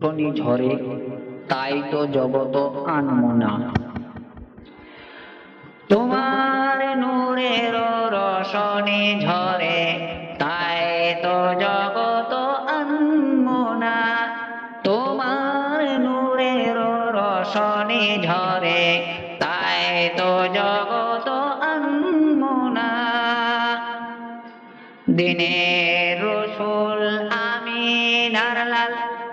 শনি ঝরে, তাই তো জগত আনমনা। তোমার নূরের রসনে ঝরে, তাই তো জগত আনমনা। তোমার নূরের রসনে ঝরে, তাই তো জগত আনমনা। দিনের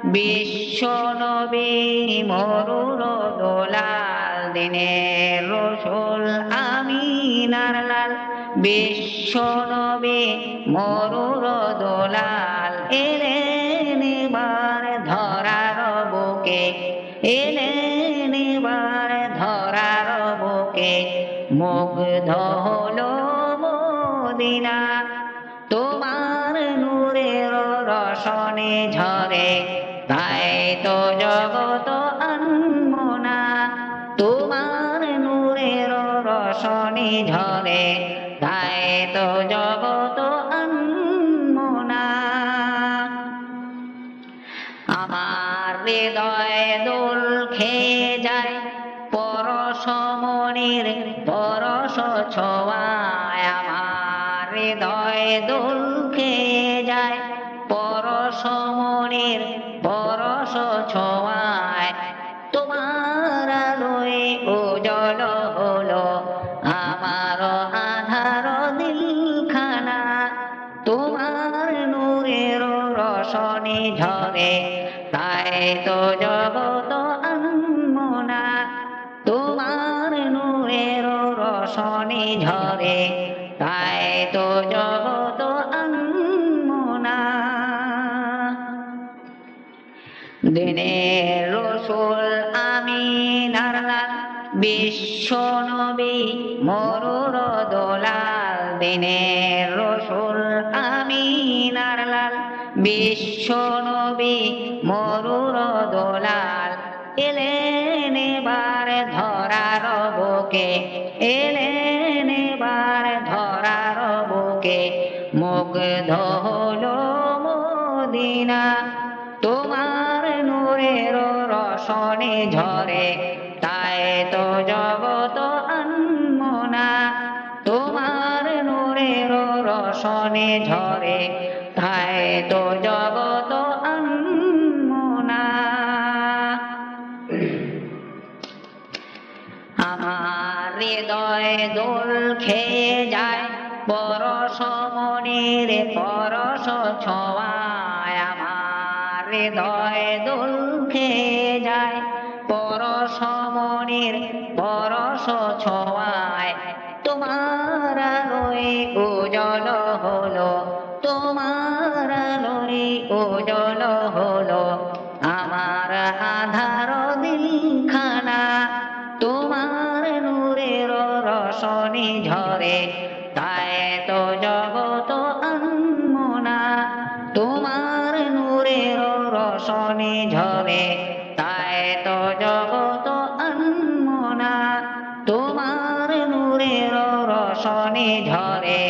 নারলাল বিশ্ব নবী মরুর দোলাল, দিনের রসুল আমি নারলাল বিশ্ব নবী মরুর দোলাল, এলেন এবার ধরার বুকে, এলেন এবার ধরার বুকে। মুগ্ধ হলো মদিনা, তোমার নূরের রসনে ঝরে। তাই তো জগত আনমনা, তোমার নূরের রসনে ঝরে। তাই তো জগত আনমনা, আমার হৃদয় দোল খেয়ে যায়। পরশমণির পরশ ছোঁয়ায় আমার হৃদয় দোল খেয়ে যায়। পরশমণির পরশ ছোঁয়ায় তোমার আলোয় উজল হলো আমার আধার দিলখানা। তোমার নূরের রসনে ঝরে, তাই তো জগত আনমনা। তোমার নূরের রসনে ঝরে, তাই তো জগত দিনের রসুল আমি নারলাল বিশ্ব নবী মরুর দোলাল। দিনের রসুল আমি নারলাল বিশ্ব নবী মরুর দোলাল। এলেন এবার ধরার বুকে এলেন এবার ধরার বুকে মুগ্ধ হলো মদিনা, তোমার নূরের রসনে ঝরে। তাই তো জগত আনমনা, তোমার নূরের রসনে ঝরে। তাই তো জগত আমার হৃদয় দোল খেয়ে যায়, পরশ মনির পরশ আমার হৃদয় দোল খেয়ে যায়। পরশ মনির পরশ ছোঁয়ায়। তোমার আলোয় উজল হলো, তোমার আলোয় উজল হলো। আমার আধার দিলখানা তোমার নূরের রসনে ঝরে। তাই তো শনি ঝরে তাই তো জগত আনমনা তোমার নূরের রশনি ঝরে